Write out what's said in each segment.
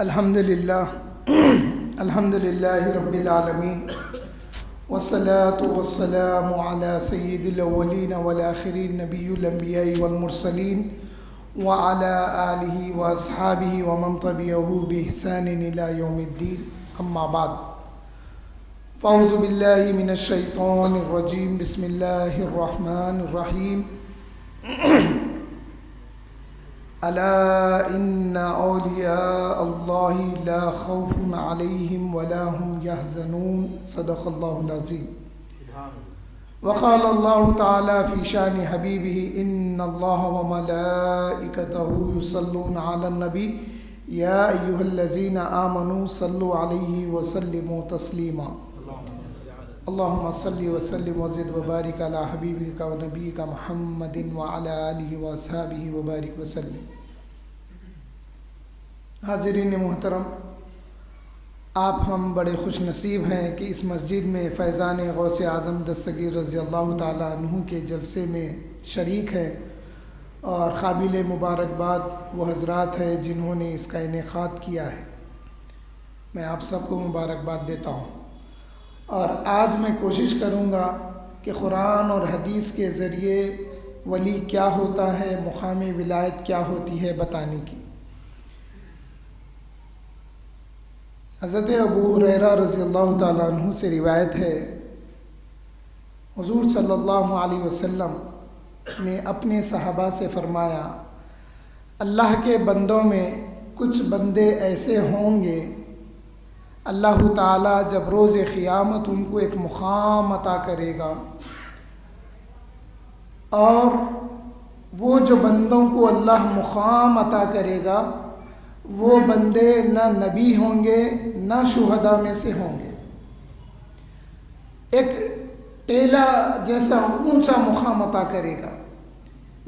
الحمد لله الحمد لله رب العالمين والصلاة والسلام على سيد الأولين والآخرين نبي الأنبياء والمرسلين وعلى آله وأصحابه ومن تبعه بإحسان إلى يوم الدين أما بعد فأعوذ بالله من الشيطان الرجيم بسم الله الرحمن الرحيم ألا إن أولياء الله لا خوف عليهم ولا هم يحزنون. صدق الله العظيم. وقال الله تعالى في شأن حبيبه إن الله وملائكته يصلون على النبي. يا أيها الذين آمنوا صلوا عليه وسلموا تسليماً. اللہم صلی وسلم وزد وبارک علی حبیبک و نبیک محمد وعلی آلہ واصحابہ وبارک وسلم. حاضرین محترم، آپ ہم بڑے خوش نصیب ہیں کہ اس مسجد میں فیضان غوث اعظم دستگیر رضی اللہ تعالیٰ عنہ کے جلسے میں شریک ہے اور قابل مبارکباد وہ حضرات ہیں جنہوں نے اس کا انعقاد کیا ہے۔ میں آپ سب کو مبارکباد دیتا ہوں۔ اور آج میں کوشش کروں گا کہ قرآن اور حدیث کے ذریعے ولی کیا ہوتا ہے، مقام ولایت کیا ہوتی ہے بتانے کی۔ حضرت ابو حریرہ رضی اللہ تعالیٰ عنہ سے روایت ہے، حضور صلی اللہ علیہ وسلم نے اپنے صحابہ سے فرمایا، اللہ کے بندوں میں کچھ بندے ایسے ہوں گے اللہ تعالیٰ جب روز قیامت ان کو ایک مقام عطا کرے گا۔ اور وہ جو بندوں کو اللہ مقام عطا کرے گا، وہ بندے نہ نبی ہوں گے، نہ شہداء میں سے ہوں گے۔ ایک ٹیلا جیسا اونچا مقام عطا کرے گا۔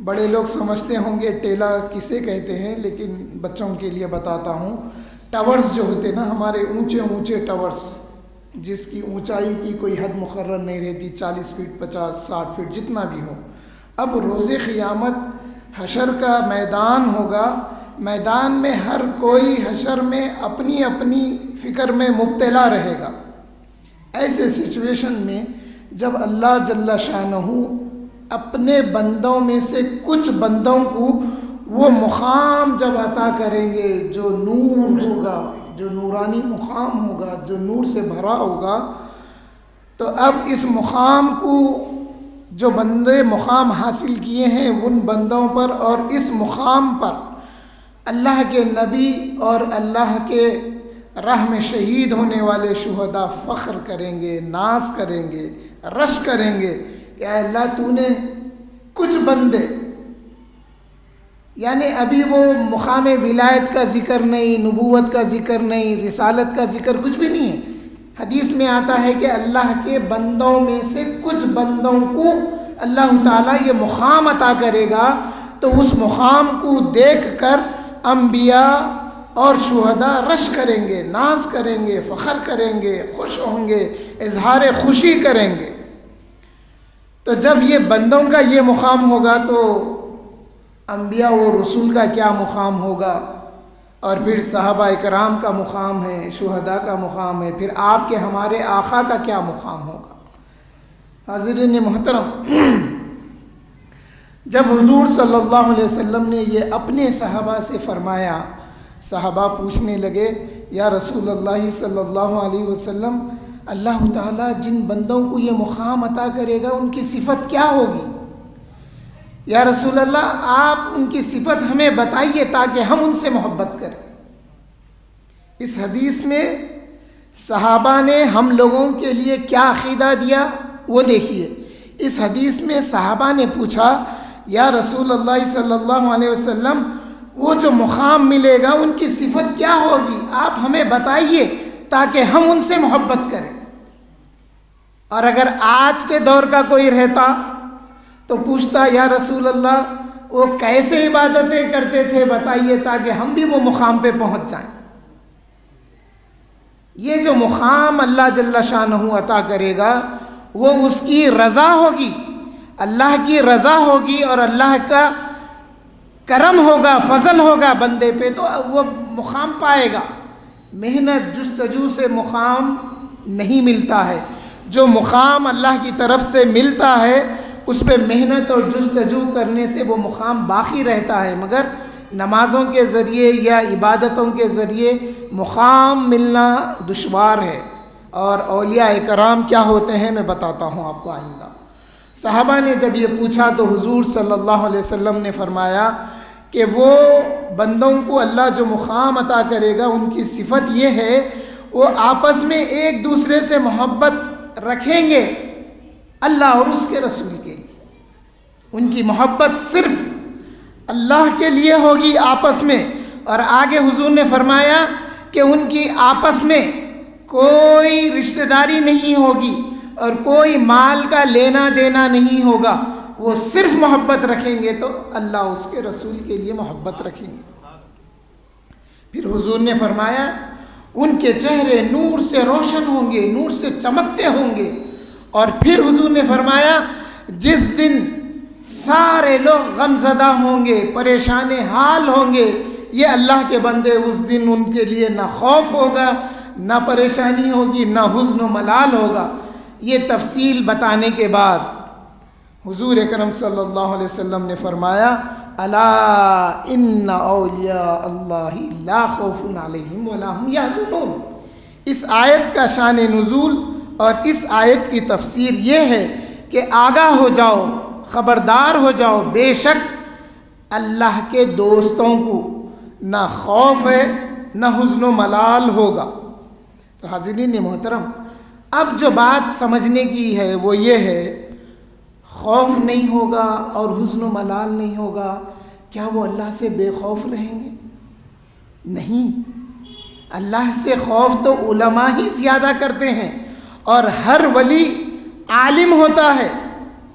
بڑے لوگ سمجھتے ہوں گے ٹیلا کسے کہتے ہیں، لیکن بچوں کے لیے بتاتا ہوں۔ ٹاورز جو ہوتے نا، ہمارے اونچے اونچے ٹاورز، جس کی اونچائی کی کوئی حد مقرر نہیں رہتی، چالیس فٹ، پچاس، ساٹھ فٹ، جتنا بھی ہو۔ اب روز قیامت حشر کا میدان ہوگا۔ میدان میں ہر کوئی حشر میں اپنی اپنی فکر میں مبتلا رہے گا۔ ایسے سچویشن میں جب اللہ جل شاہ اپنے بندوں میں سے کچھ بندوں کو وہ مقام جب عطا کریں گے، جو نور ہوگا، جو نورانی مقام ہوگا، جو نور سے بھرا ہوگا، تو اب اس مقام کو جو بندے مقام حاصل کیے ہیں ان بندوں پر اور اس مقام پر اللہ کے نبی اور اللہ کے راہ میں شہید ہونے والے شہداء فخر کریں گے، ناز کریں گے، رش کریں گے کہ اللہ تو نے کچھ بندے یعنی ابھی وہ مقام ولایت کا ذکر نہیں، نبوت کا ذکر نہیں، رسالت کا ذکر کچھ بھی نہیں ہے۔ حدیث میں آتا ہے کہ اللہ کے بندوں میں سے کچھ بندوں کو اللہ تعالیٰ یہ مقام عطا کرے گا۔ تو اس مقام کو دیکھ کر انبیاء اور شہداء رش کریں گے، ناز کریں گے، فخر کریں گے، خوش ہوں گے، اظہار خوشی کریں گے۔ تو جب یہ بندوں کا یہ مقام ہوگا تو انبیاء و رسول کا کیا مقام ہوگا؟ اور پھر صحابہ اکرام کا مقام ہے، شہداء کا مقام ہے، پھر آپ کے ہمارے آقا کا کیا مقام ہوگا؟ حضرین محترم، جب حضور صلی اللہ علیہ وسلم نے یہ اپنے صحابہ سے فرمایا، صحابہ پوچھنے لگے، یا رسول اللہ صلی اللہ علیہ وسلم، اللہ تعالیٰ جن بندوں کو یہ مقام عطا کرے گا، ان کی صفت کیا ہوگی؟ یا رسول اللہ، آپ ان کی صفت ہمیں بتائیے تاکہ ہم ان سے محبت کریں۔ اس حدیث میں صحابہ نے ہم لوگوں کے لیے کیا عقیدہ دیا؟ وہ دیکھیے۔ اس حدیث میں صحابہ نے پوچھا، یا رسول اللہ صلی اللہ علیہ وسلم، وہ جو مقام ملے گا، ان کی صفت کیا ہوگی؟ آپ ہمیں بتائیے تاکہ ہم ان سے محبت کریں۔ اور اگر آج کے دور کا کوئی رہتا تو پوچھتا، یا رسول اللہ، وہ کیسے عبادتیں کرتے تھے؟ بتائیے تاکہ ہم بھی وہ مقام پہ پہنچ جائیں. یہ جو مقام اللہ جل شاہ عطا کرے گا، وہ اس کی رضا ہوگی، اللہ کی رضا ہوگی اور اللہ کا کرم ہوگا، فضل ہوگا بندے پہ، تو وہ مقام پائے گا۔ محنت، جستجو سے مقام نہیں ملتا ہے۔ جو مقام اللہ کی طرف سے ملتا ہے اس پہ محنت اور جستجو کرنے سے وہ مقام باقی رہتا ہے، مگر نمازوں کے ذریعے یا عبادتوں کے ذریعے مقام ملنا دشوار ہے۔ اور اولیاء کرام کیا ہوتے ہیں میں بتاتا ہوں آپ کو آئندہ۔ صحابہ نے جب یہ پوچھا تو حضور صلی اللہ علیہ وسلم نے فرمایا کہ وہ بندوں کو اللہ جو مقام عطا کرے گا، ان کی صفت یہ ہے، وہ آپس میں ایک دوسرے سے محبت رکھیں گے اللہ اور اس کے رسول کے۔ ان کی محبت صرف اللہ کے لیے ہوگی آپس میں۔ اور آگے حضور نے فرمایا کہ ان کی آپس میں کوئی رشتہ داری نہیں ہوگی اور کوئی مال کا لینا دینا نہیں ہوگا۔ وہ صرف محبت رکھیں گے تو اللہ اس کے رسول کے لیے محبت رکھیں گے۔ پھر حضور نے فرمایا، ان کے چہرے نور سے روشن ہوں گے، نور سے چمکتے ہوں گے۔ اور پھر حضور نے فرمایا، جس دن سارے لوگ غم زدہ ہوں گے، پریشان حال ہوں گے۔ یہ اللہ کے بندے اس دن ان کے لیے نہ خوف ہوگا، نہ پریشانی ہوگی، نہ حزن و ملال ہوگا۔ یہ تفصیل بتانے کے بعد حضور اکرم صلی اللہ علیہ وسلم نے فرمایا اللہ ان اولیاء اللہ لا خوف علیہم ولا هم یحزنون۔ اس آیت کا شان نزول اور اس آیت کی تفسیر یہ ہے کہ آگاہ ہو جاؤ خبردار ہو جاؤ، بے شک اللہ کے دوستوں کو نہ خوف ہے، نہ حزن و ملال ہوگا۔ تو حاضرین محترم، اب جو بات سمجھنے کی ہے وہ یہ ہے، خوف نہیں ہوگا اور حزن و ملال نہیں ہوگا، کیا وہ اللہ سے بے خوف رہیں گے؟ نہیں۔ اللہ سے خوف تو علماء ہی زیادہ کرتے ہیں اور ہر ولی عالم ہوتا ہے،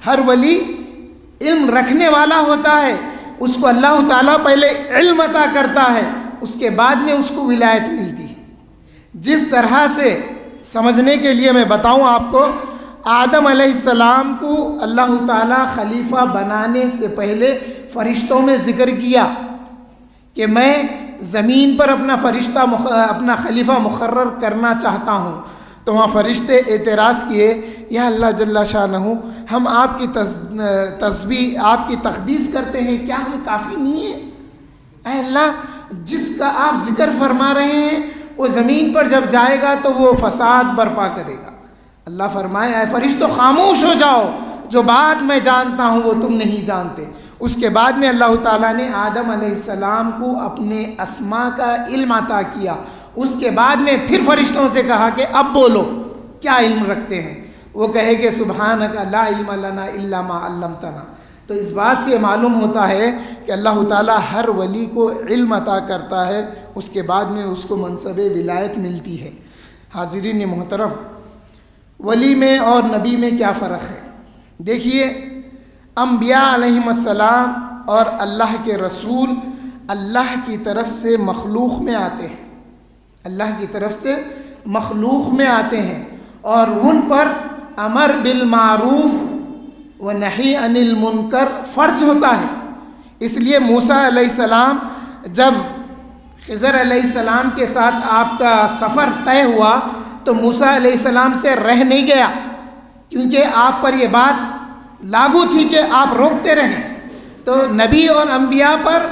ہر ولی علم رکھنے والا ہوتا ہے، اس کو اللہ تعالیٰ پہلے علم عطا کرتا ہے، اس کے بعد میں اس کو ولایت ملتی ہے۔ جس طرح سے سمجھنے کے لیے میں بتاؤں آپ کو، آدم علیہ السلام کو اللہ تعالیٰ خلیفہ بنانے سے پہلے فرشتوں میں ذکر کیا کہ میں زمین پر اپنا فرشتہ اپنا خلیفہ مقرر کرنا چاہتا ہوں۔ تو وہاں فرشتے اعتراض کیے، یا اللہ جل شاہ ہم آپ کی تسبیح، آپ کی تقدیس کرتے ہیں، کیا ہم کافی نہیں ہیں؟ اے اللہ، جس کا آپ ذکر فرما رہے ہیں، وہ زمین پر جب جائے گا تو وہ فساد برپا کرے گا۔ اللہ فرمائے اے فرشتو، خاموش ہو جاؤ۔ جو بات میں جانتا ہوں، وہ تم نہیں جانتے۔ اس کے بعد میں اللہ تعالیٰ نے آدم علیہ السلام کو اپنے اسما کا علم عطا کیا۔ اس کے بعد میں پھر فرشتوں سے کہا کہ اب بولو، کیا علم رکھتے ہیں؟ وہ کہے کہ سبحانک لا علم لنا الا ما علمتنا۔ تو اس بات سے معلوم ہوتا ہے کہ اللہ تعالیٰ ہر ولی کو علم عطا کرتا ہے، اس کے بعد میں اس کو منصب ولایت ملتی ہے۔ حاضرین محترم، ولی میں اور نبی میں کیا فرق ہے؟ دیکھیے، انبیاء علیہم السلام اور اللہ کے رسول اللہ کی طرف سے مخلوق میں آتے ہیں۔ اللہ کی طرف سے مخلوق میں آتے ہیں اور ان پر امر بالمعروف و نہیں ان المنکر فرض ہوتا ہے۔ اس لیے موسیٰ علیہ السلام جب خضر علیہ السلام کے ساتھ آپ کا سفر طے ہوا تو موسیٰ علیہ السلام سے رہ نہیں گیا۔ کیونکہ آپ پر یہ بات لاگو تھی کہ آپ روکتے رہیں۔ تو نبی اور انبیاء پر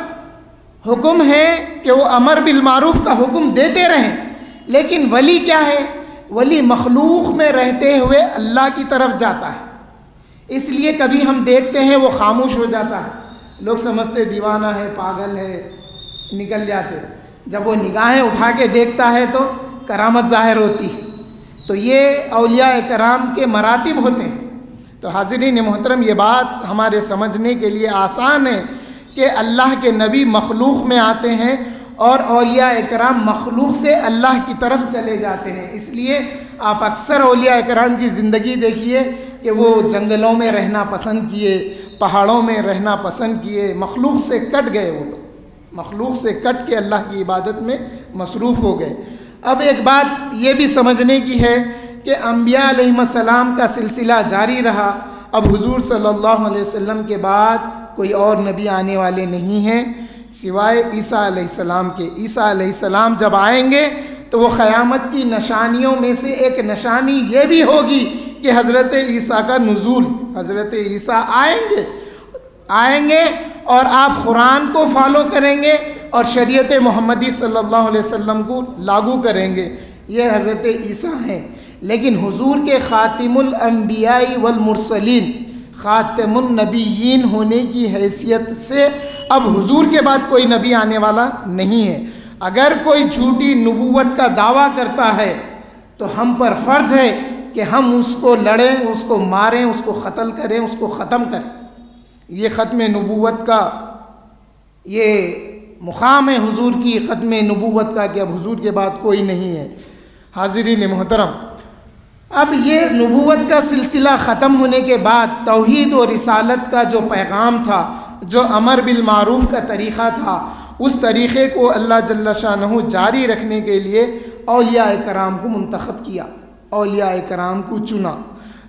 حکم ہے کہ وہ امر بالمعروف کا حکم دیتے رہیں۔ لیکن ولی کیا ہے؟ ولی مخلوق میں رہتے ہوئے اللہ کی طرف جاتا ہے۔ اس لیے کبھی ہم دیکھتے ہیں وہ خاموش ہو جاتا ہے۔ لوگ سمجھتے دیوانہ ہے، پاگل ہے، نکل جاتے۔ جب وہ نگاہیں اٹھا کے دیکھتا ہے تو کرامت ظاہر ہوتی ہے۔ تو یہ اولیاء کرام کے مراتب ہوتے ہیں۔ تو حاضرین محترم، یہ بات ہمارے سمجھنے کے لیے آسان ہے کہ اللہ کے نبی مخلوق میں آتے ہیں۔ اور اولیاء اکرام مخلوق سے اللہ کی طرف چلے جاتے ہیں۔ اس لیے آپ اکثر اولیاء اکرام کی زندگی دیکھیے کہ وہ جنگلوں میں رہنا پسند کیے، پہاڑوں میں رہنا پسند کیے، مخلوق سے کٹ گئے وہ لوگ۔ مخلوق سے کٹ کے اللہ کی عبادت میں مصروف ہو گئے۔ اب ایک بات یہ بھی سمجھنے کی ہے کہ انبیاء علیہ السلام کا سلسلہ جاری رہا۔ اب حضور صلی اللہ علیہ وسلم کے بعد کوئی اور نبی آنے والے نہیں ہیں۔ سوائے عیسیٰ علیہ السلام کے۔ عیسیٰ علیہ السلام جب آئیں گے تو وہ قیامت کی نشانیوں میں سے ایک نشانی یہ بھی ہوگی کہ حضرت عیسیٰ کا نزول۔ حضرت عیسیٰ آئیں گے۔ آئیں گے اور آپ قرآن کو فالو کریں گے اور شریعت محمدی صلی اللہ علیہ وسلم کو لاگو کریں گے۔ یہ حضرت عیسیٰ ہیں۔ لیکن حضور کے خاتم الانبیاء والمرسلین خاتم النبیین ہونے کی حیثیت سے اب حضور کے بعد کوئی نبی آنے والا نہیں ہے۔ اگر کوئی جھوٹی نبوت کا دعویٰ کرتا ہے تو ہم پر فرض ہے کہ ہم اس کو لڑیں، اس کو ماریں، اس کو قتل کریں، اس کو ختم کریں۔ یہ ختم نبوت کا، یہ مقام ہے حضور کی ختم نبوت کا کہ اب حضور کے بعد کوئی نہیں ہے۔ حاضرین محترم اب یہ نبوت کا سلسلہ ختم ہونے کے بعد توحید و رسالت کا جو پیغام تھا، جو امر بالمعروف کا طریقہ تھا، اس طریقے کو اللہ جل شاہ جاری رکھنے کے لیے اولیاء کرام کو منتخب کیا، اولیاء کرام کو چنا۔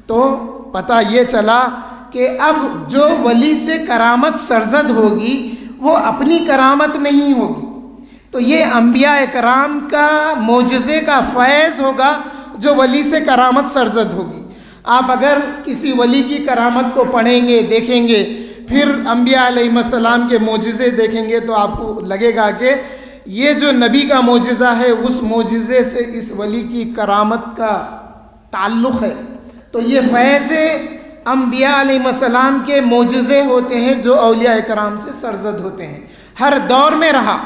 تو پتہ یہ چلا کہ اب جو ولی سے کرامت سرزد ہوگی، وہ اپنی کرامت نہیں ہوگی۔ تو یہ انبیاء کرام کا معجزے کا فیض ہوگا جو ولی سے کرامت سرزد ہوگی۔ آپ اگر کسی ولی کی کرامت کو پڑھیں گے، دیکھیں گے، پھر انبیاء علیہ السلام کے معجزے دیکھیں گے تو آپ کو لگے گا کہ یہ جو نبی کا معجزہ ہے، اس معجزے سے اس ولی کی کرامت کا تعلق ہے۔ تو یہ فیض انبیاء علیہ السلام کے معجزے ہوتے ہیں جو اولیاء کرام سے سرزد ہوتے ہیں۔ ہر دور میں رہا۔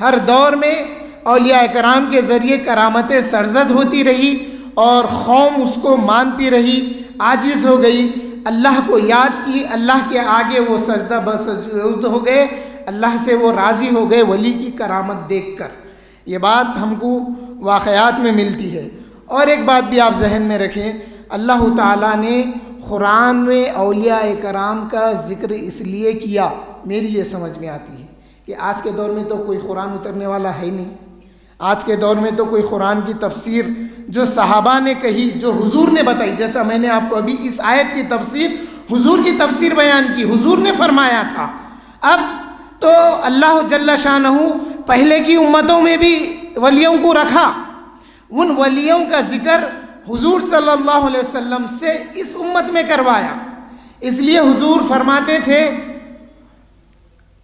ہر دور میں اولیاء کرام کے ذریعے کرامتیں سرزد ہوتی رہی اور قوم اس کو مانتی رہی، عاجز ہو گئی۔ اللہ کو یاد کی، اللہ کے آگے وہ سجدہ بسجود ہو گئے۔ اللہ سے وہ راضی ہو گئے ولی کی کرامت دیکھ کر۔ یہ بات ہم کو واقعات میں ملتی ہے۔ اور ایک بات بھی آپ ذہن میں رکھیں، اللہ تعالیٰ نے قرآن میں اولیاء کرام کا ذکر اس لیے کیا، میری یہ سمجھ میں آتی ہے کہ آج کے دور میں تو کوئی قرآن اترنے والا ہے نہیں۔ آج کے دور میں تو کوئی قرآن کی تفسیر جو صحابہ نے کہی، جو حضور نے بتائی، جیسا میں نے آپ کو ابھی اس آیت کی تفسیر، حضور کی تفسیر بیان کی، حضور نے فرمایا تھا۔ اب تو اللہ جل شاہ پہلے کی امتوں میں بھی ولیوں کو رکھا۔ ان ولیوں کا ذکر حضور صلی اللہ علیہ وسلم سے اس امت میں کروایا۔ اس لیے حضور فرماتے تھے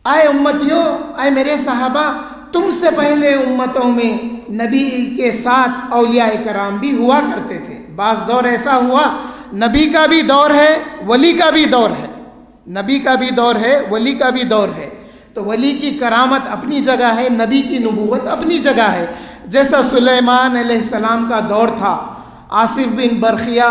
آئے امتیوں آئے میرے صحابہ تم سے پہلے امتوں میں نبی کے ساتھ اولیاء کرام بھی ہوا کرتے تھے۔ بعض دور ایسا ہوا، نبی کا بھی دور ہے، ولی کا بھی دور ہے۔ نبی کا بھی دور ہے، ولی کا بھی دور ہے۔ تو ولی کی کرامت اپنی جگہ ہے، نبی کی نبوت اپنی جگہ ہے۔ جیسا سلیمان علیہ السلام کا دور تھا، آصف بن برخیہ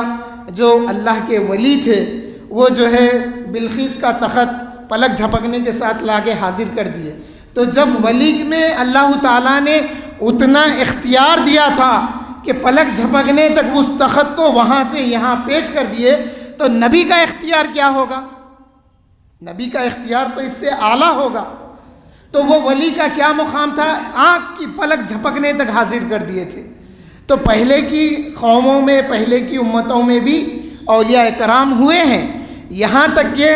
جو اللہ کے ولی تھے، وہ جو ہے بلخیس کا تخت پلک جھپکنے کے ساتھ لاگے حاضر کر دیے۔ تو جب ولی میں اللہ تعالیٰ نے اتنا اختیار دیا تھا کہ پلک جھپکنے تک اس تخت کو وہاں سے یہاں پیش کر دیے، تو نبی کا اختیار کیا ہوگا؟ نبی کا اختیار تو اس سے اعلیٰ ہوگا۔ تو وہ ولی کا کیا مقام تھا؟ آنکھ کی پلک جھپکنے تک حاضر کر دیے تھے۔ تو پہلے کی قوموں میں، پہلے کی امتوں میں بھی اولیاء کرام ہوئے ہیں۔ یہاں تک کہ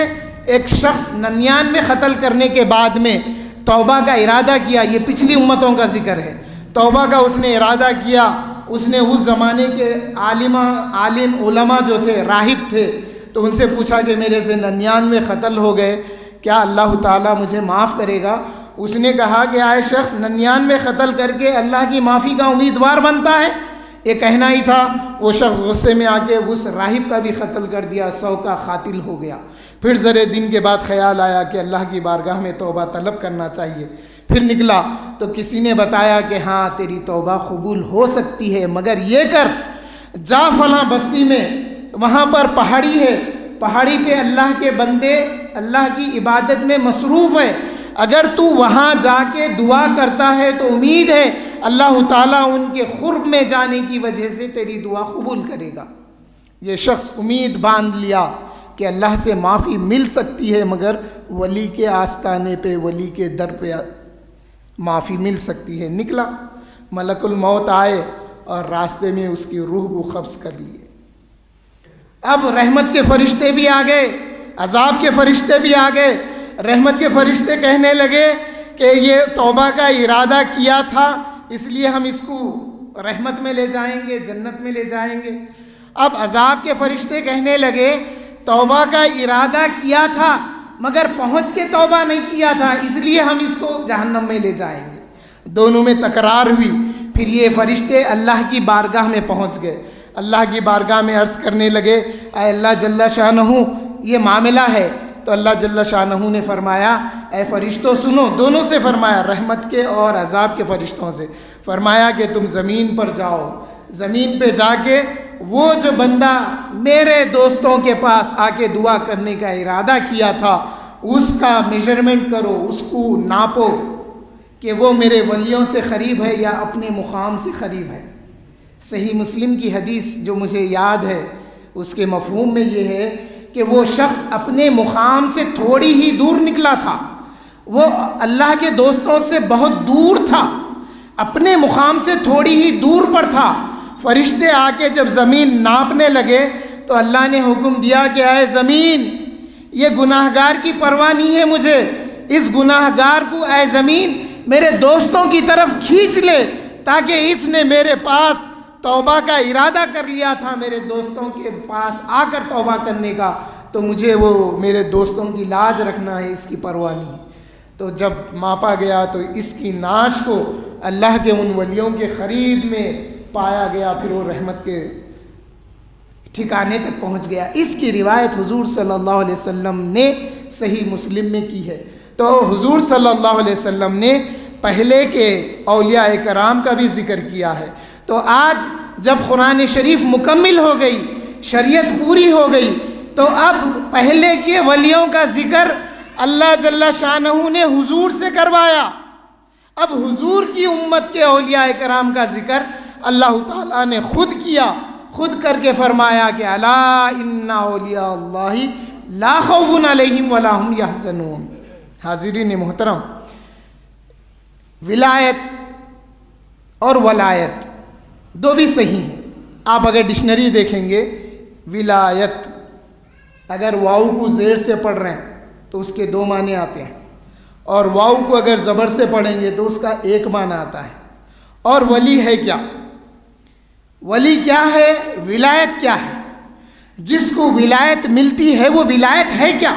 ایک شخص ننیان میں قتل کرنے کے بعد میں توبہ کا ارادہ کیا، یہ پچھلی امتوں کا ذکر ہے۔ توبہ کا اس نے ارادہ کیا، اس نے اس زمانے کے عالمہ، عالم علماء جو تھے، راہب تھے، تو ان سے پوچھا کہ میرے سے ننیان میں قتل ہو گئے، کیا اللہ تعالیٰ مجھے معاف کرے گا؟ اس نے کہا کہ آئے شخص ننیان میں قتل کر کے اللہ کی معافی کا امیدوار بنتا ہے۔ یہ کہنا ہی تھا، وہ شخص غصے میں آ کے اس راہب کا بھی قتل کر دیا، سو کا قاتل ہو گیا۔ پھر ذرے دن کے بعد خیال آیا کہ اللہ کی بارگاہ میں توبہ طلب کرنا چاہیے۔ پھر نکلا تو کسی نے بتایا کہ ہاں تیری توبہ قبول ہو سکتی ہے، مگر یہ کر، جا فلاں بستی میں، وہاں پر پہاڑی ہے۔ پہاڑی پہ اللہ کے بندے، اللہ کی عبادت میں مصروف ہے۔ اگر تو وہاں جا کے دعا کرتا ہے تو امید ہے اللہ تعالیٰ ان کے خرب میں جانے کی وجہ سے تیری دعا قبول کرے گا۔ یہ شخص امید باندھ لیا۔ کہ اللہ سے معافی مل سکتی ہے، مگر ولی کے آستانے پہ، ولی کے در پہ معافی مل سکتی ہے۔ نکلا۔ ملک الموت آئے اور راستے میں اس کی روح کو قبض کر لیے۔ اب رحمت کے فرشتے بھی آ گئے۔ عذاب کے فرشتے بھی آ گئے۔ رحمت کے فرشتے کہنے لگے کہ یہ توبہ کا ارادہ کیا تھا، اس لیے ہم اس کو رحمت میں لے جائیں گے، جنت میں لے جائیں گے۔ اب عذاب کے فرشتے کہنے لگے توبہ کا ارادہ کیا تھا، مگر پہنچ کے توبہ نہیں کیا تھا، اس لیے ہم اس کو جہنم میں لے جائیں گے۔ دونوں میں تکرار ہوئی، پھر یہ فرشتے اللہ کی بارگاہ میں پہنچ گئے۔ اللہ کی بارگاہ میں عرض کرنے لگے، اے اللہ جل شاہ یہ معاملہ ہے۔ تو اللہ جل شاہ نے فرمایا، اے فرشتوں سنو، دونوں سے فرمایا، رحمت کے اور عذاب کے فرشتوں سے۔ فرمایا کہ تم زمین پر جاؤ۔ زمین پہ جا کے وہ جو بندہ میرے دوستوں کے پاس آ کے دعا کرنے کا ارادہ کیا تھا، اس کا میجرمنٹ کرو، اس کو ناپو کہ وہ میرے ولیوں سے قریب ہے یا اپنے مقام سے قریب ہے۔ صحیح مسلم کی حدیث جو مجھے یاد ہے، اس کے مفہوم میں یہ ہے کہ وہ شخص اپنے مقام سے تھوڑی ہی دور نکلا تھا۔ وہ اللہ کے دوستوں سے بہت دور تھا، اپنے مقام سے تھوڑی ہی دور پر تھا۔ فرشتے آ کے جب زمین ناپنے لگے تو اللہ نے حکم دیا کہ آئے زمین، یہ گناہ گار کی پرواہ نہیں ہے مجھے۔ اس گناہ گار کو اے زمین، میرے دوستوں کی طرف کھینچ لے تاکہ اس نے میرے پاس توبہ کا ارادہ کر لیا تھا، میرے دوستوں کے پاس آ کر توبہ کرنے کا۔ تو مجھے وہ میرے دوستوں کی لاج رکھنا ہے، اس کی پرواہ نہیں۔ تو جب ماپا گیا تو اس کی ناش کو اللہ کے ان ولیوں کے خرید میں پایا گیا، پھر وہ رحمت کے ٹھکانے تک پہنچ گیا۔ اس کی روایت حضور صلی اللہ علیہ وسلم نے صحیح مسلم میں کی ہے۔ تو حضور صلی اللہ علیہ وسلم نے پہلے کے اولیاء کرام کا بھی ذکر کیا ہے۔ تو آج جب قرآن شریف مکمل ہو گئی، شریعت پوری ہو گئی، تو اب پہلے کے ولیوں کا ذکر اللہ جل شاہ نے حضور سے کروایا۔ اب حضور کی امت کے اولیاء کرام کا ذکر اللہ تعالیٰ نے خود کیا، خود کر کے فرمایا کہ اللہ اولیاء اللہ لا خوف علیہم ولا هم یحزنون۔ حاضرین محترم، ولایت اور ولایت دو بھی صحیح ہیں۔ آپ اگر ڈکشنری دیکھیں گے، ولایت اگر واؤ کو زیر سے پڑھ رہے ہیں تو اس کے دو معنی آتے ہیں۔ اور واؤ کو اگر زبر سے پڑھیں گے تو اس کا ایک معنی آتا ہے۔ اور ولی ہے کیا؟ ولی کیا ہے؟ ولایت کیا ہے؟ جس کو ولایت ملتی ہے، وہ ولایت ہے کیا؟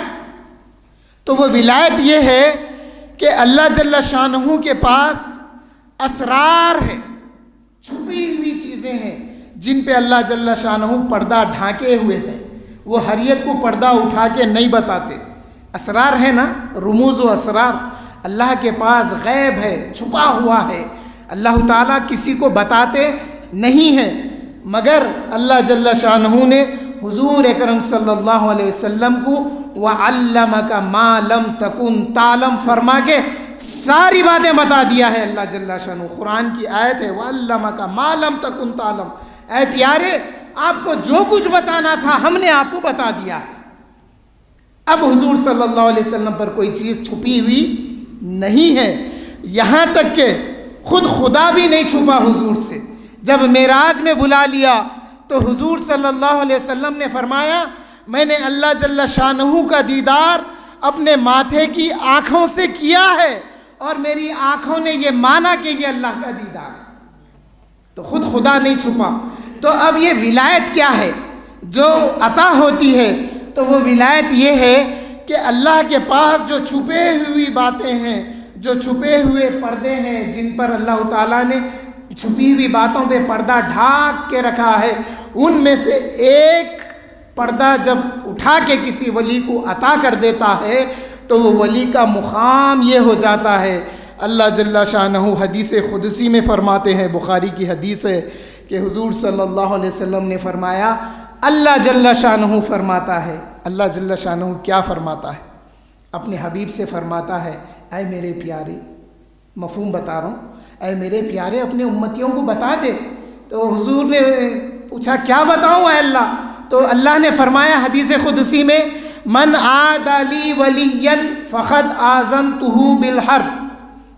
تو وہ ولایت یہ ہے کہ اللہ جل شاہ کے پاس اسرار ہے، چھپی ہوئی چیزیں ہیں، جن پہ اللہ جل شاہ پردہ ڈھانکے ہوئے ہیں۔ وہ حریت کو پردہ اٹھا کے نہیں بتاتے۔ اسرار ہے نا؟ رموز و اسرار۔ اللہ کے پاس غیب ہے، چھپا ہوا ہے۔ اللہ تعالیٰ کسی کو بتاتے نہیں ہیں۔ مگر اللہ جل شاہ نے حضور اکرم صلی اللہ علیہ وسلم کو وَعَلَّمَكَ مَا لَمْ تَكُنْ تَعْلَمْ فرما کے ساری باتیں بتا دیا ہے اللہ جل شاہ قرآن کی آیت ہے، وَعَلَّمَكَ مَا لَمْ تَكُنْ تَعْلَمْ۔ اے پیارے، آپ کو جو کچھ بتانا تھا ہم نے آپ کو بتا دیا ہے۔ اب حضور صلی اللہ علیہ وسلم پر کوئی چیز چھپی ہوئی نہیں ہے۔ یہاں تک کہ خود خدا بھی نہیں چھپا حضور سے۔ جب معراج میں بلا لیا تو حضور صلی اللہ علیہ وسلم نے فرمایا، میں نے اللہ جل شاہ کا دیدار اپنے ماتھے کی آنکھوں سے کیا ہے اور میری آنکھوں نے یہ مانا کہ یہ اللہ کا دیدار تو خود خدا نہیں چھپا۔ تو اب یہ ولایت کیا ہے؟ جو عطا ہوتی ہے، تو وہ ولایت یہ ہے کہ اللہ کے پاس جو چھپے ہوئی باتیں ہیں، جو چھپے ہوئے پردے ہیں، جن پر اللہ تعالیٰ نے چھپی ہوئی باتوں پہ پردہ ڈھاک کے رکھا ہے۔ ان میں سے ایک پردہ جب اٹھا کے کسی ولی کو عطا کر دیتا ہے، تو وہ ولی کا مقام یہ ہو جاتا ہے۔ اللہ جل شاہ حدیث خدسی میں فرماتے ہیں، بخاری کی حدیث ہے کہ حضور صلی اللہ علیہ وسلم نے فرمایا، اللہ جل شاہ فرماتا ہے۔ اللہ جل شاہ کیا فرماتا ہے؟ اپنے حبیب سے فرماتا ہے، اے میرے پیارے، مفہوم بتا رہا ہوں۔ اے میرے پیارے اپنے امتیوں کو بتا دے۔ تو حضور نے پوچھا، کیا بتاؤں اے اللہ؟ تو اللہ نے فرمایا حدیث خدسی میں، من آد علی ولی فخد آزم تو بالحرب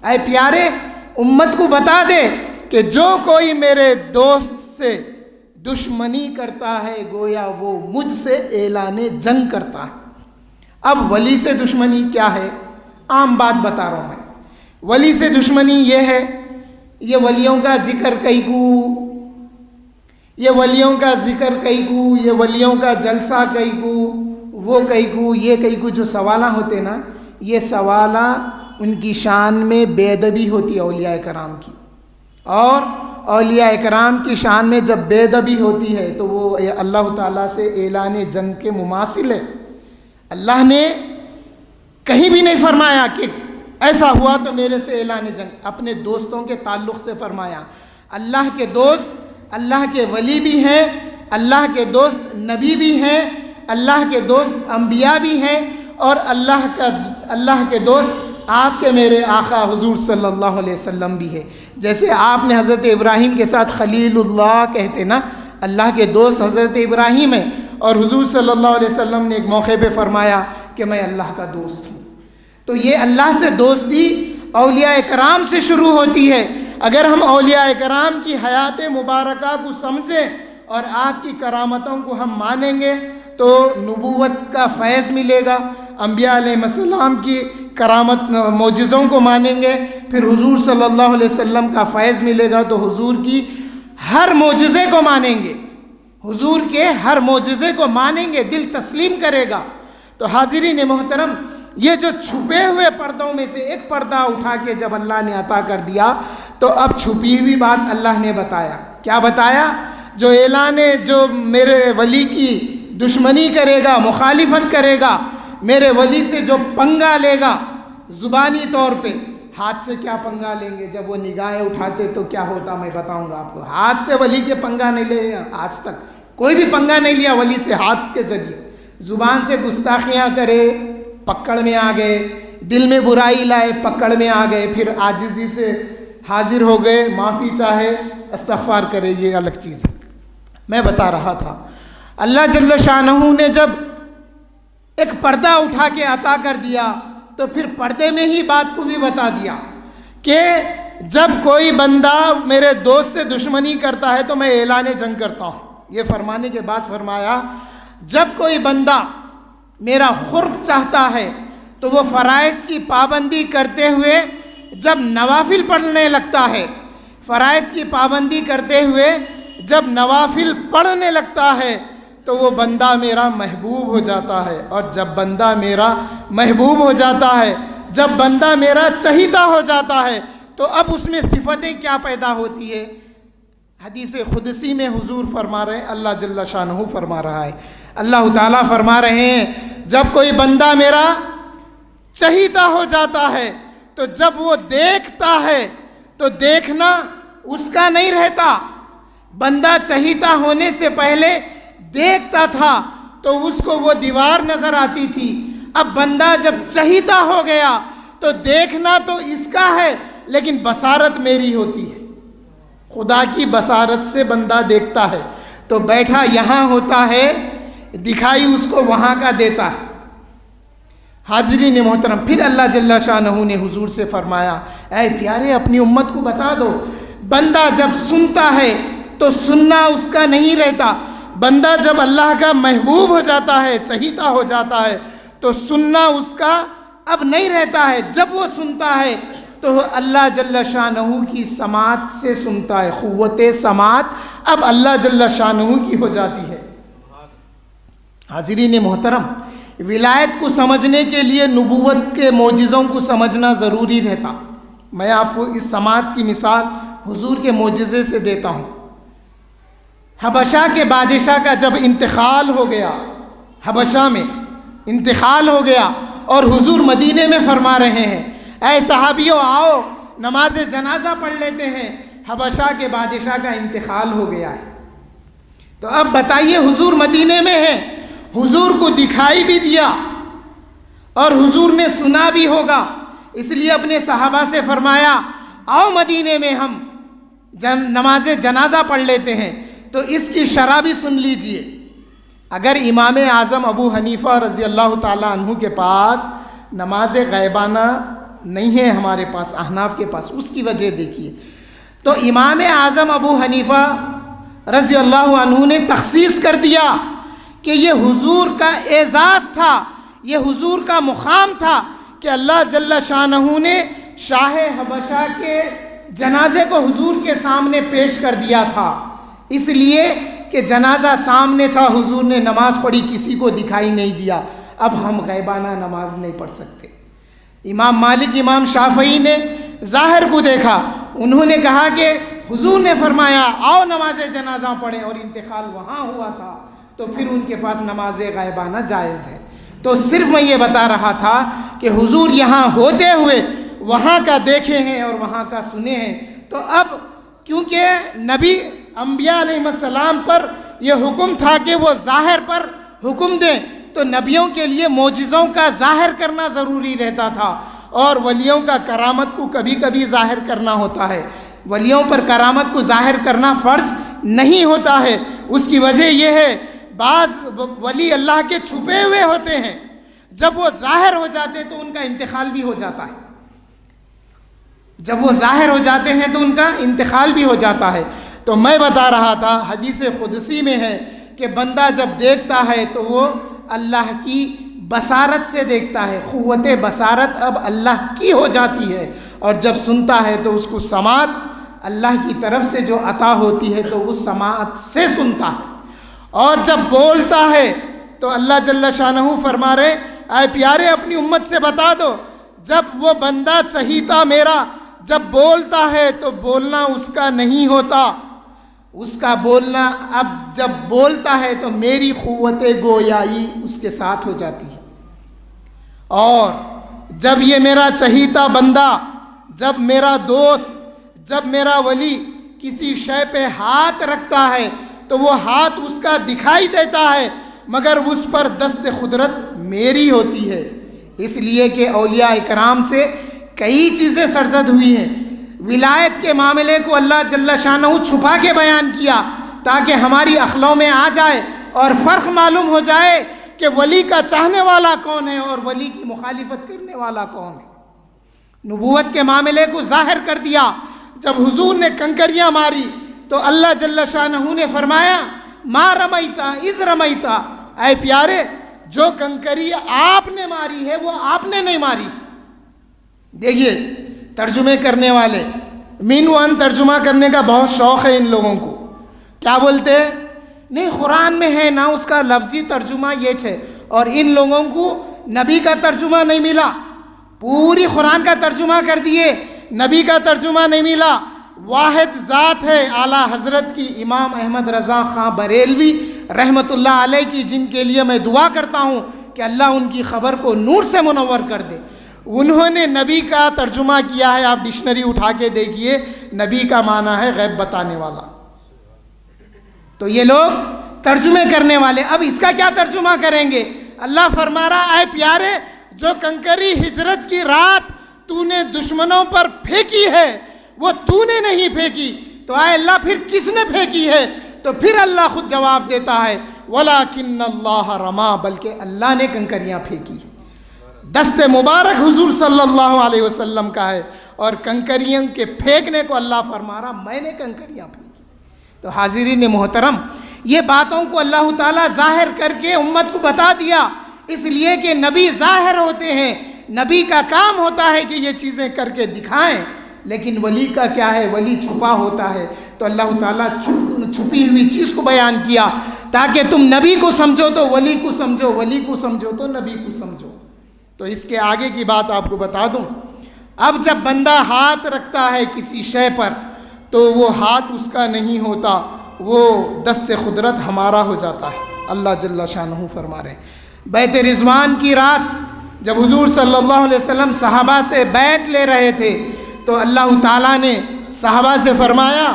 اے پیارے، امت کو بتا دے کہ جو کوئی میرے دوست سے دشمنی کرتا ہے، گویا وہ مجھ سے اعلان جنگ کرتا ہے۔ اب ولی سے دشمنی کیا ہے؟ عام بات بتا رہا ہوں میں۔ ولی سے دشمنی یہ ہے یہ ولیوں کا ذکر کئی کو؟ یہ ولیوں کا ذکر کئی کو؟ یہ ولیوں کا جلسہ کئی کو؟ وہ کئی کو؟ یہ کئی کو جو سوالہ ہوتے نا، یہ سوالہ ان کی شان میں بے ادبی ہوتی ہے اولیاء کرام کی۔ اور اولیاء اکرام کی شان میں جب بے دبی ہوتی ہے تو وہ اللہ تعالیٰ سے اعلان جنگ کے مماثل ہے۔ اللہ نے کہیں بھی نہیں فرمایا کہ ایسا ہوا تو میرے سے اعلان جنگ۔ اپنے دوستوں کے تعلق سے فرمایا، اللہ کے دوست، اللہ کے ولی بھی ہیں، اللہ کے دوست نبی بھی ہیں، اللہ کے دوست انبیاء بھی ہیں، اور اللہ کا، اللہ کے دوست آپ کے میرے آقا حضور صلی اللہ علیہ وسلم بھی ہے جیسے آپ نے حضرت ابراہیم کے ساتھ خلیل اللہ کہتے نا، اللہ کے دوست حضرت ابراہیم ہیں، اور حضور صلی اللہ علیہ وسلم نے ایک موقع پہ فرمایا کہ میں اللہ کا دوست ہوں۔ تو یہ اللہ سے دوستی اولیاء اکرام سے شروع ہوتی ہے۔ اگر ہم اولیاء اکرام کی حیات مبارکہ کو سمجھیں اور آپ کی کرامتوں کو ہم مانیں گے تو نبوت کا فیض ملے گا۔ انبیاء علیہ السلام کی کرامت، معجزوں کو مانیں گے۔ پھر حضور صلی اللہ علیہ وسلم کا فیض ملے گا تو حضور کی ہر معجزے کو مانیں گے۔ حضور کے ہر معجزے کو مانیں گے، دل تسلیم کرے گا۔ تو حاضرین محترم یہ جو چھپے ہوئے پردوں میں سے ایک پردہ اٹھا کے جب اللہ نے عطا کر دیا، تو اب چھپی ہوئی بات اللہ نے بتایا۔ کیا بتایا؟ جو اعلان جو میرے ولی کی دشمنی کرے گا، مخالفت کرے گا، میرے ولی سے جو پنگا لے گا، زبانی طور پہ، ہاتھ سے کیا پنگا لیں گے؟ جب وہ نگاہیں اٹھاتے تو کیا ہوتا؟ میں بتاؤں گا آپ کو۔ ہاتھ سے ولی کے پنگا نہیں لے، آج تک۔ کوئی بھی پنگا نہیں لیا ولی سے، ہاتھ کے ذریعے۔ زبان سے گستاخیاں کرے پکڑ میں آ گئے دل میں برائی لائے پکڑ میں آ گئے پھر آجزی سے حاضر ہو گئے، معافی چاہے، استغفار کرے، یہ الگ چیز ہے۔ میں بتا رہا تھا۔ اللہ جل شاہ نے جب ایک پردہ اٹھا کے عطا کر دیا، تو پھر پردے میں ہی بات کو بھی بتا دیا کہ جب کوئی بندہ میرے دوست سے دشمنی کرتا ہے تو میں اعلان جنگ کرتا ہوں۔ یہ فرمانے کے بعد فرمایا، جب کوئی بندہ میرا خرب چاہتا ہے۔ تو وہ فرائض کی پابندی کرتے ہوئے جب نوافل پڑھنے لگتا ہے۔ فرائض کی پابندی کرتے ہوئے جب نوافل پڑھنے لگتا ہے، تو وہ بندہ میرا محبوب ہو جاتا ہے۔ اور جب بندہ میرا محبوب ہو جاتا ہے، جب بندہ میرا چہیتا ہو جاتا ہے، تو اب اس میں صفتیں کیا پیدا ہوتی ہے حدیث خدسی میں حضور فرما رہے ہیں، اللہ جل شاہ فرما رہا ہے۔ اللہ تعالیٰ فرما رہے ہیں، جب کوئی بندہ میرا چہیتا ہو جاتا ہے، تو جب وہ دیکھتا ہے، تو دیکھنا اس کا نہیں رہتا۔ بندہ چہیتا ہونے سے پہلے دیکھتا تھا، تو اس کو وہ دیوار نظر آتی تھی۔ اب بندہ جب چہیتا ہو گیا، تو دیکھنا تو اس کا ہے، لیکن بسارت میری ہوتی ہے۔ خدا کی بسارت سے بندہ دیکھتا ہے۔ تو بیٹھا یہاں ہوتا ہے دکھائی اس کو وہاں کا دیتا ہے۔ حاضرین محترم، پھر اللہ جل شاہ نے حضور سے فرمایا، اے پیارے، اپنی امت کو بتا دو۔ بندہ جب سنتا ہے تو سننا اس کا نہیں رہتا۔ بندہ جب اللہ کا محبوب ہو جاتا ہے، چہیتا ہو جاتا ہے، تو سننا اس کا اب نہیں رہتا ہے۔ جب وہ سنتا ہے تو اللہ جل شاہ کی سماعت سے سنتا ہے، قوت سماعت اب اللہ جل شاہ کی ہو جاتی ہے۔ حاضرین محترم، ولایت کو سمجھنے کے لیے نبوت کے معجزوں کو سمجھنا ضروری رہتا۔ میں آپ کو اس سماعت کی مثال حضور کے معجزے سے دیتا ہوں۔ حبشہ کے بادشاہ کا جب انتقال ہو گیا، حبشہ میں انتقال ہو گیا اور حضور مدینے میں فرما رہے ہیں، اے صحابیوں آؤ، نماز جنازہ پڑھ لیتے ہیں۔ حبشہ کے بادشاہ کا انتقال ہو گیا ہے۔ تو اب بتائیے، حضور مدینے میں ہے حضور کو دکھائی بھی دیا اور حضور نے سنا بھی ہوگا۔ اس لیے اپنے صحابہ سے فرمایا، آؤ مدینے میں ہم جن، نماز جنازہ پڑھ لیتے ہیں۔ تو اس کی شرح بھی سن لیجیے۔ اگر امام اعظم ابو حنیفہ رضی اللہ تعالیٰ عنہ کے پاس نماز غیبانہ نہیں ہے ہمارے پاس، احناف کے پاس، اس کی وجہ دیکھیے۔ تو امام اعظم ابو حنیفہ رضی اللہ عنہ نے تخصیص کر دیا۔ کہ یہ حضور کا اعزاز تھا، یہ حضور کا مقام تھا کہ اللہ جل شاہ نے شاہ حبشہ کے جنازے کو حضور کے سامنے پیش کر دیا تھا۔ اس لیے کہ جنازہ سامنے تھا، حضور نے نماز پڑھی، کسی کو دکھائی نہیں دیا۔ اب ہم غیبانہ نماز نہیں پڑھ سکتے۔ امام مالک، امام شافعی نے ظاہر کو دیکھا۔ انہوں نے کہا کہ حضور نے فرمایا، آؤ نماز جنازہ پڑھیں اور انتقال وہاں ہوا تھا۔ تو پھر ان کے پاس نماز غائبانہ جائز ہے۔ تو صرف میں یہ بتا رہا تھا کہ حضور یہاں ہوتے ہوئے وہاں کا دیکھے ہیں اور وہاں کا سنے ہیں۔ تو اب کیونکہ نبی انبیاء علیہ السلام پر یہ حکم تھا کہ وہ ظاہر پر حکم دیں، تو نبیوں کے لیے معجزوں کا ظاہر کرنا ضروری رہتا تھا۔ اور ولیوں کا کرامت کو کبھی کبھی ظاہر کرنا ہوتا ہے۔ ولیوں پر کرامت کو ظاہر کرنا فرض نہیں ہوتا ہے۔ اس کی وجہ یہ ہے بعض ولی اللہ کے چھپے ہوئے ہوتے ہیں۔ جب وہ ظاہر ہو جاتے تو ان کا انتقال بھی ہو جاتا ہے۔ جب وہ ظاہر ہو جاتے ہیں تو ان کا انتقال بھی ہو جاتا ہے۔ تو میں بتا رہا تھا، حدیث خدسی میں ہے کہ بندہ جب دیکھتا ہے تو وہ اللہ کی بصارت سے دیکھتا ہے۔ قوت بصارت اب اللہ کی ہو جاتی ہے۔ اور جب سنتا ہے تو اس کو سماعت اللہ کی طرف سے جو عطا ہوتی ہے تو اس سماعت سے سنتا ہے۔ اور جب بولتا ہے تو اللہ جل شاہ فرما رہے، اے پیارے، اپنی امت سے بتا دو، جب وہ بندہ چہیتا میرا، جب بولتا ہے تو بولنا اس کا نہیں ہوتا۔ اس کا بولنا اب جب بولتا ہے تو میری قوت گویائی اس کے ساتھ ہو جاتی ہے۔ اور جب یہ میرا چہیتا بندہ، جب میرا دوست، جب میرا ولی کسی شے پہ ہاتھ رکھتا ہے تو وہ ہاتھ اس کا دکھائی دیتا ہے، مگر اس پر دست قدرت میری ہوتی ہے۔ اس لیے کہ اولیاء اکرام سے کئی چیزیں سرزد ہوئی ہیں۔ ولایت کے معاملے کو اللہ جل شانہ چھپا کے بیان کیا تاکہ ہماری اخلوں میں آ جائے اور فرق معلوم ہو جائے کہ ولی کا چاہنے والا کون ہے اور ولی کی مخالفت کرنے والا کون ہے۔ نبوت کے معاملے کو ظاہر کر دیا۔ جب حضور نے کنکریاں ماری تو اللہ جل شاہ نے فرمایا، ما رمیتا، از رمیتا۔ اے پیارے، جو کنکری آپ نے ماری ہے، وہ آپ نے نہیں ماری۔ دیکھیے، ترجمے کرنے والے، مین ون ترجمہ کرنے کا بہت شوق ہے ان لوگوں کو۔ کیا بولتے؟ نہیں، قرآن میں ہے نہ اس کا لفظی ترجمہ یہ چھے۔ اور ان لوگوں کو نبی کا ترجمہ نہیں ملا۔ پوری قرآن کا ترجمہ کر دیے، نبی کا ترجمہ نہیں ملا۔ واحد ذات ہے اعلیٰ حضرت کی امام احمد رضا خان بریلوی رحمت اللہ علیہ کی، جن کے لیے میں دعا کرتا ہوں کہ اللہ ان کی خبر کو نور سے منور کر دے۔ انہوں نے نبی کا ترجمہ کیا ہے، آپ ڈکشنری اٹھا کے دیکھیے۔ نبی کا معنی ہے غیب بتانے والا۔ تو یہ لوگ ترجمے کرنے والے، اب اس کا کیا ترجمہ کریں گے؟ اللہ فرما رہا، اے پیارے، جو کنکری ہجرت کی رات تو نے دشمنوں پر پھینکی ہے وہ تو نے نہیں پھینکی؟ تو اے اللہ پھر کس نے پھینکی ہے؟ تو پھر اللہ خود جواب دیتا ہے وَلَكِنَّ اللَّهَ رَمَا، بلکہ اللہ نے کنکریاں پھینکی۔ دست مبارک حضور صلی اللہ علیہ وسلم کا ہے۔ اور کنکریاں کے پھینکنے کو اللہ فرما رہا، میں نے کنکریاں پھینکی۔ تو حاضرین محترم، یہ باتوں کو اللہ تعالیٰ ظاہر کر کے امت کو بتا دیا۔ اس لیے کہ نبی ظاہر ہوتے ہیں، نبی کا کام ہوتا ہے کہ یہ چیزیں کر کے دکھائیں۔ لیکن ولی کا کیا ہے؟ ولی چھپا ہوتا ہے۔ تو اللہ تعالیٰ چھپی ہوئی چیز کو بیان کیا۔ تاکہ تم نبی کو سمجھو تو ولی کو سمجھو، ولی کو سمجھو تو نبی کو سمجھو۔ تو اس کے آگے کی بات آپ کو بتا دوں۔ اب جب بندہ ہاتھ رکھتا ہے کسی شے پر، تو وہ ہاتھ اس کا نہیں ہوتا، وہ دست قدرت ہمارا ہو جاتا ہے۔ اللہ جل شاہ فرما رہے بیت رضوان کی رات، جب حضور صلی اللہ علیہ وسلم صحابہ سے بیت لے رہے تھے تو اللہ تعالیٰ نے صحابہ سے فرمایا،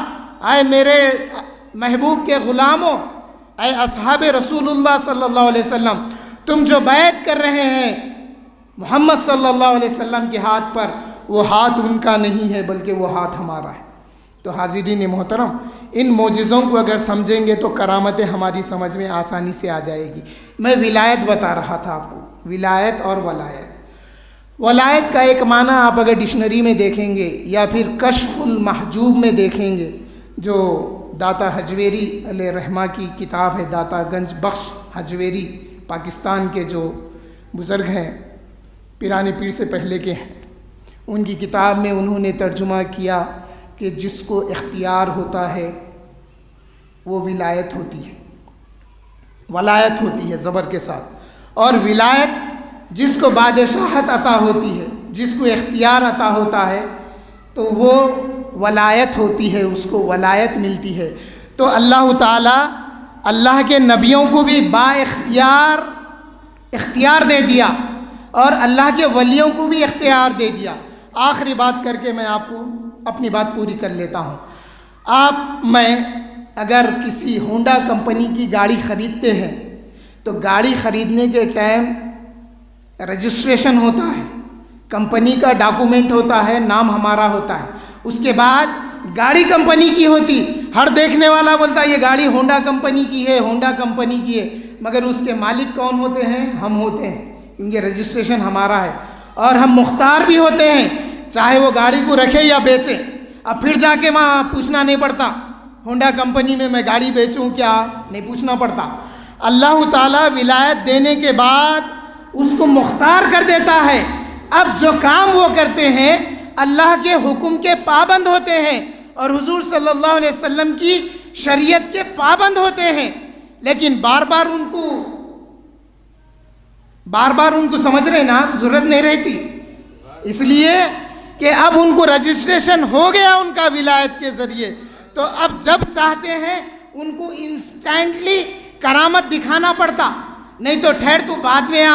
اے میرے محبوب کے غلاموں، اے اصحاب رسول اللہ صلی اللہ علیہ وسلم، تم جو بیت کر رہے ہیں محمد صلی اللہ علیہ وسلم کے ہاتھ پر، وہ ہاتھ ان کا نہیں ہے بلکہ وہ ہاتھ ہمارا ہے۔ تو حاضرین محترم، ان معجزوں کو اگر سمجھیں گے تو کرامتیں ہماری سمجھ میں آسانی سے آ جائے گی۔ میں ولایت بتا رہا تھا آپ کو، ولایت اور ولایت۔ ولایت کا ایک معنی آپ اگر ڈکشنری میں دیکھیں گے یا پھر کشف المحجوب میں دیکھیں گے، جو داتا حجویری علیہ رحمہ کی کتاب ہے، داتا گنج بخش حجویری پاکستان کے جو بزرگ ہیں پیرانی پیر سے پہلے کے ہیں۔ ان کی کتاب میں انہوں نے ترجمہ کیا کہ جس کو اختیار ہوتا ہے، وہ ولایت ہوتی ہے۔ ولایت ہوتی ہے زبر کے ساتھ۔ اور ولایت جس کو بادشاہت عطا ہوتی ہے، جس کو اختیار عطا ہوتا ہے، تو وہ ولایت ہوتی ہے، اس کو ولایت ملتی ہے۔ تو اللہ تعالیٰ اللہ کے نبیوں کو بھی با اختیار اختیار دے دیا اور اللہ کے ولیوں کو بھی اختیار دے دیا۔ آخری بات کر کے میں آپ کو اپنی بات پوری کر لیتا ہوں۔ آپ، میں اگر کسی ہونڈا کمپنی کی گاڑی خریدتے ہیں، تو گاڑی خریدنے کے ٹائم رجسٹریشن ہوتا ہے، کمپنی کا ڈاکومنٹ ہوتا ہے، نام ہمارا ہوتا ہے۔ اس کے بعد گاڑی کمپنی کی ہوتی، ہر دیکھنے والا بولتا، یہ گاڑی ہونڈا کمپنی کی ہے، ہونڈا کمپنی کی ہے۔ مگر اس کے مالک کون ہوتے ہیں؟ ہم ہوتے ہیں، کیونکہ رجسٹریشن ہمارا ہے۔ اور ہم مختار بھی ہوتے ہیں، چاہے وہ گاڑی کو رکھے یا بیچے۔ اب پھر جا کے وہاں پوچھنا نہیں پڑتا، ہونڈا کمپنی میں میں گاڑی بیچوں کیا؟ نہیں پوچھنا پڑتا۔ اللہ تعالیٰ ولایت دینے کے بعد اس کو مختار کر دیتا ہے۔ اب جو کام وہ کرتے ہیں، اللہ کے حکم کے پابند ہوتے ہیں اور حضور صلی اللہ علیہ وسلم کی شریعت کے پابند ہوتے ہیں۔ لیکن بار بار ان کو، بار بار ان کو سمجھ رہے نا، ضرورت نہیں رہتی۔ اس لیے کہ اب ان کو رجسٹریشن ہو گیا ان کا ولایت کے ذریعے۔ تو اب جب چاہتے ہیں، ان کو انسٹینٹلی کرامت دکھانا پڑتا۔ نہیں تو ٹھہر تو بعد میں آ۔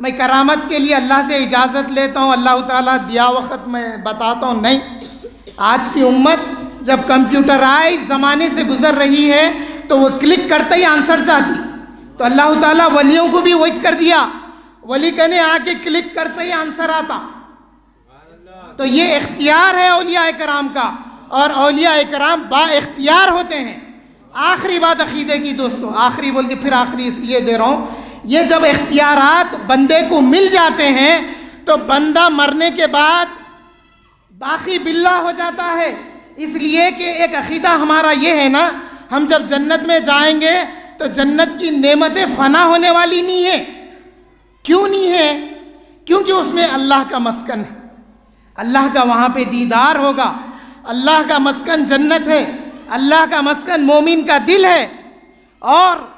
میں کرامت کے لیے اللہ سے اجازت لیتا ہوں، اللہ تعالیٰ دیا وقت میں بتاتا ہوں، نہیں۔ آج کی امت جب کمپیوٹرائز زمانے سے گزر رہی ہے تو وہ کلک کرتے ہی آنسر چاہتی۔ تو اللہ تعالیٰ ولیوں کو بھی وہی کر دیا۔ ولی کہنے آ کے کلک کرتے ہی آنسر آتا۔ تو یہ اختیار ہے اولیاء کرام کا۔ اور اولیاء کرام با اختیار ہوتے ہیں۔ آخری بات عقیدے کی دوستو، آخری بول کے پھر آخری اس لیے دے رہا ہوں۔ یہ جب اختیارات بندے کو مل جاتے ہیں، تو بندہ مرنے کے بعد باقی بلا ہو جاتا ہے۔ اس لیے کہ ایک عقیدہ ہمارا یہ ہے نا، ہم جب جنت میں جائیں گے، تو جنت کی نعمتیں فنا ہونے والی نہیں ہے کیوں نہیں ہے کیونکہ اس میں اللہ کا مسکن ہے۔ اللہ کا وہاں پہ دیدار ہوگا۔ اللہ کا مسکن جنت ہے۔ اللہ کا مسکن مومن کا دل ہے۔ اور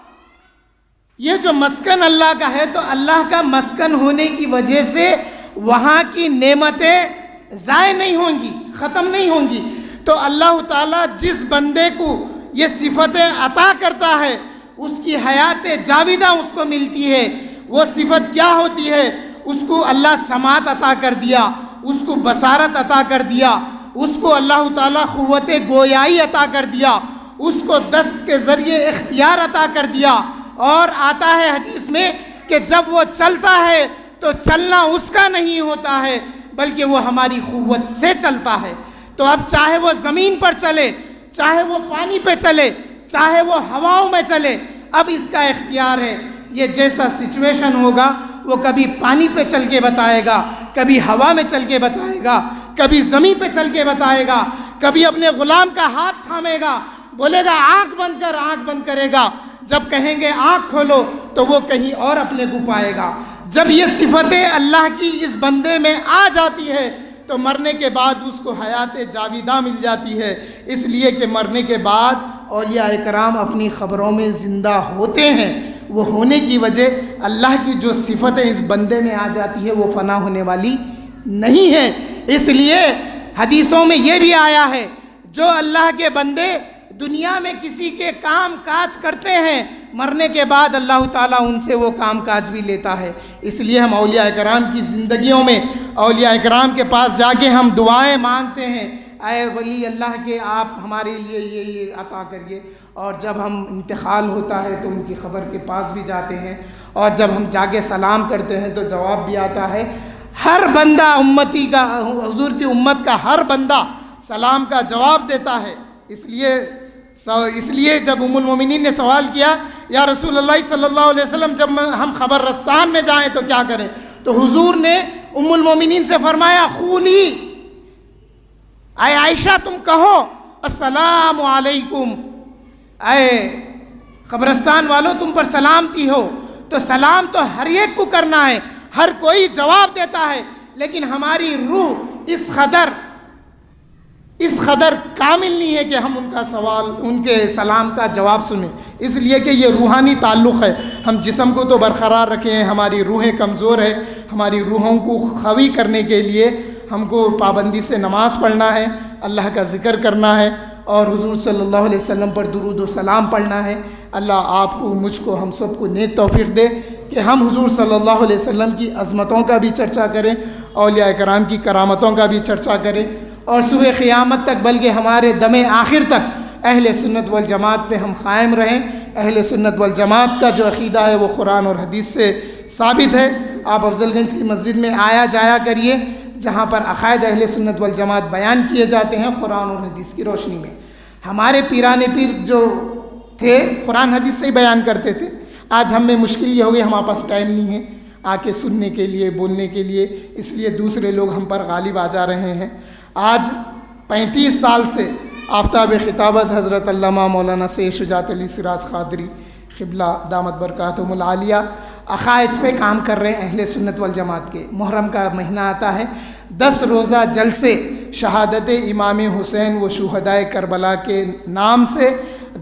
یہ جو مسکن اللہ کا ہے تو اللہ کا مسکن ہونے کی وجہ سے وہاں کی نعمتیں ضائع نہیں ہوں گی، ختم نہیں ہوں گی۔ تو اللہ تعالیٰ جس بندے کو یہ صفتیں عطا کرتا ہے، اس کی حیات جاویدہ اس کو ملتی ہے۔ وہ صفت کیا ہوتی ہے؟ اس کو اللہ سماعت عطا کر دیا، اس کو بصارت عطا کر دیا، اس کو اللہ تعالیٰ قوت گویائی عطا کر دیا، اس کو دست کے ذریعے اختیار عطا کر دیا۔ اور آتا ہے حدیث میں کہ جب وہ چلتا ہے تو چلنا اس کا نہیں ہوتا ہے، بلکہ وہ ہماری قوت سے چلتا ہے۔ تو اب چاہے وہ زمین پر چلے، چاہے وہ پانی پہ چلے، چاہے وہ ہواؤں میں چلے، اب اس کا اختیار ہے۔ یہ جیسا سچویشن ہوگا، وہ کبھی پانی پہ چل کے بتائے گا، کبھی ہوا میں چل کے بتائے گا، کبھی زمین پہ چل کے بتائے گا، کبھی اپنے غلام کا ہاتھ تھامے گا۔ بولے گا، آنکھ بند کر، آنکھ بند کرے گا۔ جب کہیں گے آنکھ کھولو، تو وہ کہیں اور اپنے کو پائے گا۔ جب یہ صفتیں اللہ کی اس بندے میں آ جاتی ہے تو مرنے کے بعد اس کو حیات جاویدہ مل جاتی ہے۔ اس لیے کہ مرنے کے بعد اولیاء اکرام اپنی خبروں میں زندہ ہوتے ہیں۔ وہ ہونے کی وجہ اللہ کی جو صفتیں اس بندے میں آ جاتی ہے وہ فنا ہونے والی نہیں ہے اس لیے حدیثوں میں یہ بھی آیا ہے، جو اللہ کے بندے دنیا میں کسی کے کام کاج کرتے ہیں، مرنے کے بعد اللہ تعالیٰ ان سے وہ کام کاج بھی لیتا ہے۔ اس لیے ہم اولیاء اکرام کی زندگیوں میں، اولیاء اکرام کے پاس جا کے ہم دعائیں مانگتے ہیں۔ اے ولی اللہ کے آپ ہمارے لیے یہ یہ عطا کریے۔ اور جب ہم انتقال ہوتا ہے تو ان کی خبر کے پاس بھی جاتے ہیں۔ اور جب ہم جا کے سلام کرتے ہیں تو جواب بھی آتا ہے۔ ہر بندہ امتی کا، حضور کی امت کا ہر بندہ سلام کا جواب دیتا ہے۔ اس لیے اس لیے جب ام المومنین نے سوال کیا، یا رسول اللہ صلی اللہ علیہ وسلم، جب ہم خبر رستان میں جائیں تو کیا کریں؟ تو حضور نے ام المومنین سے فرمایا خولی اے عائشہ، تم کہو، السلام علیکم۔ اے قبرستان والو، تم پر سلامتی ہو۔ تو سلام تو ہر ایک کو کرنا ہے، ہر کوئی جواب دیتا ہے، لیکن ہماری روح اس قدر اس قدر کامل نہیں ہے کہ ہم ان کا سوال، ان کے سلام کا جواب سنیں۔ اس لیے کہ یہ روحانی تعلق ہے۔ ہم جسم کو تو برقرار رکھیں ہیں، ہماری روحیں کمزور ہے ہماری روحوں کو خوی کرنے کے لیے ہم کو پابندی سے نماز پڑھنا ہے، اللہ کا ذکر کرنا ہے اور حضور صلی اللہ علیہ وسلم پر درود و سلام پڑھنا ہے۔ اللہ آپ کو، مجھ کو، ہم سب کو نیک توفیق دے کہ ہم حضور صلی اللہ علیہ وسلم کی عظمتوں کا بھی چرچا کریں، اولیاء کرام کی کرامتوں کا بھی چرچا کریں۔ اور صبح قیامت تک، بلکہ ہمارے دم آخر تک، اہل سنت والجماعت پہ ہم قائم رہیں۔ اہل سنت والجماعت کا جو عقیدہ ہے، وہ قرآن اور حدیث سے ثابت ہے۔ آپ افضل گنج کی مسجد میں آیا جایا کریے، جہاں پر عقائد اہل سنت والجماعت بیان کیے جاتے ہیں قرآن اور حدیث کی روشنی میں۔ ہمارے پیران پیر جو تھے، قرآن حدیث سے ہی بیان کرتے تھے۔ آج ہم میں مشکل یہ ہو گئی، ہمارے پاس ٹائم نہیں ہے۔ آ کے سننے کے لیے، بولنے کے لیے، اس لیے دوسرے لوگ ہم پر غالب آ جا رہے ہیں۔ آج پینتیس سال سے آفتاب خطابت حضرت علامہ مولانا سے شجاعت علی سراج خادری قبلہ دامت برکاتم العالیہ عقائد پہ کام کر رہے ہیں اہل سنت والجماعت کے محرم کا مہینہ آتا ہے دس روزہ جلسے شہادت امام حسین و شہدائے کربلا کے نام سے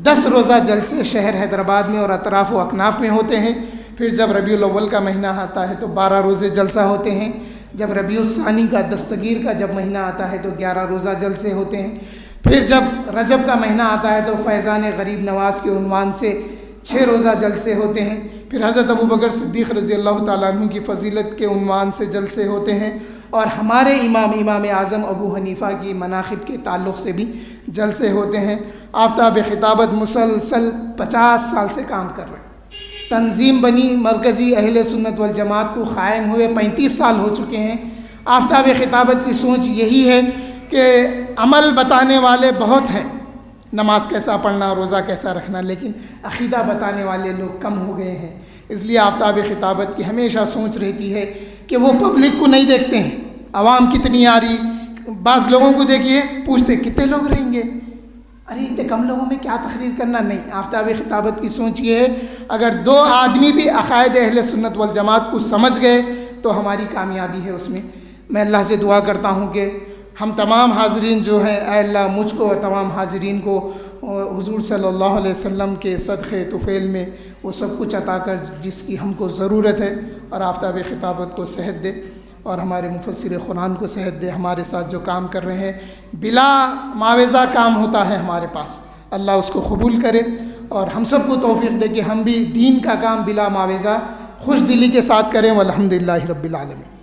دس روزہ جلسے شہر حیدرآباد میں اور اطراف و اکناف میں ہوتے ہیں۔ پھر جب ربیع الاول کا مہینہ آتا ہے تو بارہ روزے جلسہ ہوتے ہیں۔ جب ربیع الثانی کا دستگیر کا جب مہینہ آتا ہے تو گیارہ روزہ جلسے ہوتے ہیں۔ پھر جب رجب کا مہینہ آتا ہے تو فیضان غریب نواز کے عنوان سے چھ روزہ جلسے ہوتے ہیں۔ پھر حضرت ابو بکر صدیق رضی اللہ تعالیٰ عنہ کی فضیلت کے عنوان سے جلسے ہوتے ہیں۔ اور ہمارے امام امام اعظم ابو حنیفہ کی مناخب کے تعلق سے بھی جلسے ہوتے ہیں۔ آفتاب خطابت مسلسل پچاس سال سے کام کر رہے ہیں۔ تنظیم بنی مرکزی اہل سنت والجماعت کو قائم ہوئے، پینتیس سال ہو چکے ہیں۔ آفتاب خطابت کی سوچ یہی ہے کہ عمل بتانے والے بہت ہیں۔ نماز کیسا پڑھنا، روزہ کیسا رکھنا، لیکن عقیدہ بتانے والے لوگ کم ہو گئے ہیں۔ اس لیے آفتاب خطابت کی ہمیشہ سوچ رہتی ہے کہ وہ پبلک کو نہیں دیکھتے ہیں۔ عوام کتنی آ رہی بعض لوگوں کو دیکھیے، پوچھتے کتنے لوگ رہیں گے؟ ارے اتنے کم لوگوں میں کیا تقریر کرنا؟ نہیں، آفتاب خطابت کی سوچ یہ ہے، اگر دو آدمی بھی عقائد اہل سنت والجماعت کو سمجھ گئے، تو ہماری کامیابی ہے اس میں۔ میں اللہ سے دعا کرتا ہوں کہ ہم تمام حاضرین جو ہیں، اے اللہ، مجھ کو اور تمام حاضرین کو، حضور صلی اللہ علیہ وسلم کے صدقے طفیل میں وہ سب کچھ عطا کر، جس کی ہم کو ضرورت ہے اور آفتاب خطابت کو صحت دے۔ اور ہمارے مفسر قرآن کو صحت دے ہمارے ساتھ جو کام کر رہے ہیں۔ بلا معاوضہ کام ہوتا ہے ہمارے پاس۔ اللہ اس کو قبول کرے اور ہم سب کو توفیق دے کہ ہم بھی دین کا کام بلا معاوضہ، خوش دلی کے ساتھ کریں۔ والحمد للہ رب العالمین۔